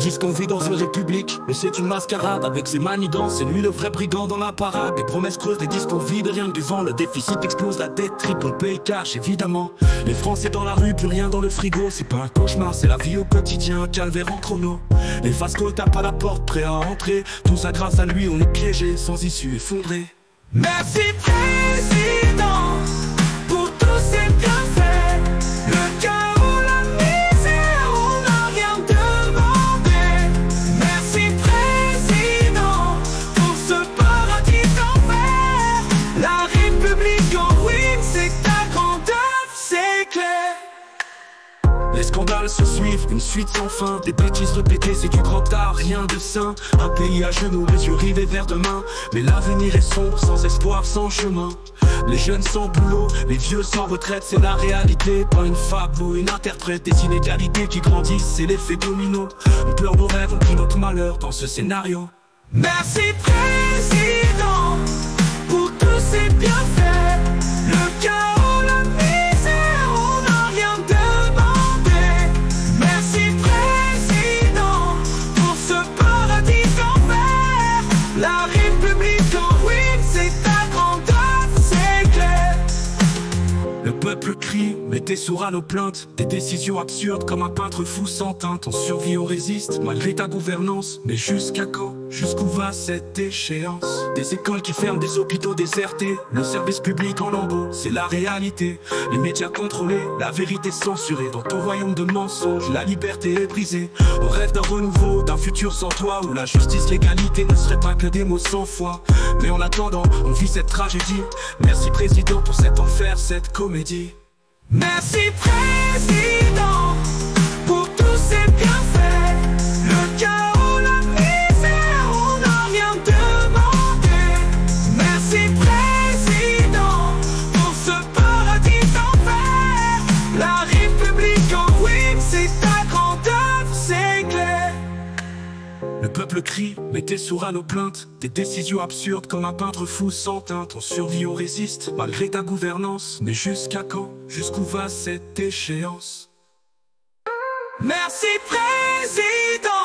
disent qu'on vit dans une république, mais c'est une mascarade Avec ses manigances, c'est lui le vrai brigand dans la parade. Des promesses creuses, des discours vides, rien que du vent. Le déficit explose, la dette triple paye cash évidemment. Les Français dans la rue, plus rien dans le frigo. C'est pas un cauchemar, c'est la vie au quotidien, calvaire en chrono. Les Fasco tapent à la porte, prêts à entrer. Tout ça grâce à lui, on est piégé, sans issue effondré. Merci président Les scandales se suivent, une suite sans fin. Des bêtises répétées, c'est du grand art, rien de sain. Un pays à genoux, les yeux rivés vers demain. Mais l'avenir est sombre, sans espoir, sans chemin. Les jeunes sans boulot, les vieux sans retraite C'est la réalité, pas une fable ou une interprète Des inégalités qui grandissent, c'est l'effet domino. On pleure nos rêves, on prie notre malheur dans ce scénario. Merci président peuple crie, mettez sourd à nos plaintes. Des décisions absurdes comme un peintre fou sans teinte. On survit, on résiste, malgré ta gouvernance. Mais jusqu'à quand Jusqu'où va cette échéance? Des écoles qui ferment, des hôpitaux désertés. Le service public en lambeaux, c'est la réalité. Les médias contrôlés, la vérité censurée. Dans ton royaume de mensonges, la liberté est brisée. On rêve d'un renouveau, d'un futur sans toi Où la justice, l'égalité ne serait pas que des mots sans foi. Mais en attendant, on vit cette tragédie. Merci président pour cet enfer, cette comédie. Merci président Le peuple crie, mettez sourd à nos plaintes. Des décisions absurdes comme un peintre fou sans teinte. On survit, on résiste, malgré ta gouvernance. Mais jusqu'à quand? Jusqu'où va cette échéance? Merci président